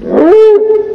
Woo!